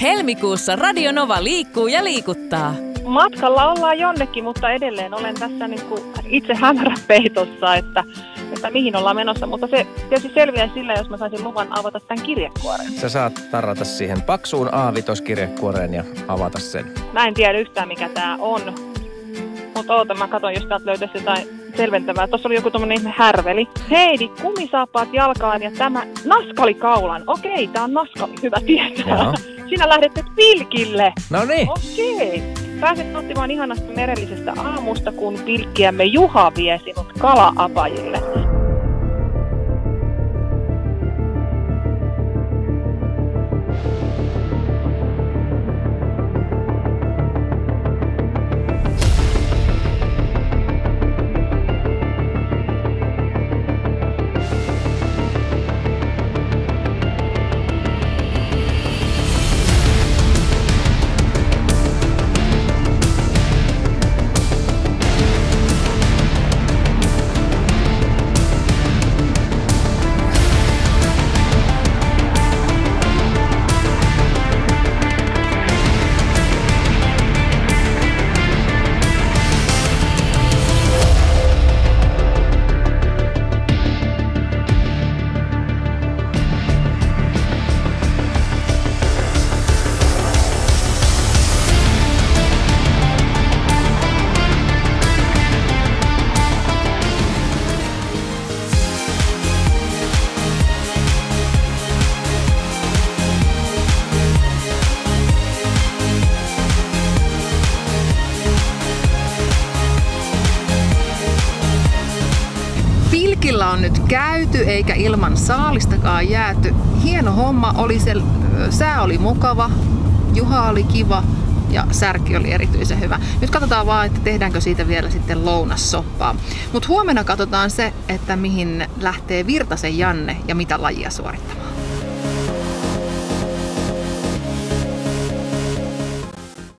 Helmikuussa Radio Nova liikkuu ja liikuttaa. Matkalla ollaan jonnekin, mutta edelleen olen tässä niin kuin itse hämäräpeitossa, että, että mihin ollaan menossa. Mutta se tietysti selviää sillä, jos mä saisin luvan avata tämän kirjekuoren. Sä saat tarrata siihen paksuun A5-kirjekuoreen ja avata sen. Mä en tiedä yhtään, mikä tää on. Mutta oota, mä katson, jos täältä löytäisi jotain selventävää. Tuossa oli joku tommonen ihme härveli. Heidi, kumisaappaat jalkaan ja tämä naskali kaulan. Okei, tää on naskali, hyvä tietää. Joo. Sinä lähdet nyt pilkille. No niin. Okei. Pääset nauttimaan ihanasta merellisestä aamusta, kun pilkkiämme Juha vie sinut kala-apajille. Pilkillä on nyt käyty eikä ilman saalistakaan jääty. Hieno homma oli se, sää oli mukava, Juha oli kiva ja särki oli erityisen hyvä. Nyt katsotaan vaan, että tehdäänkö siitä vielä sitten lounassoppaa. Mutta huomenna katsotaan se, että mihin lähtee Virtasen Janne ja mitä lajia suorittamaan.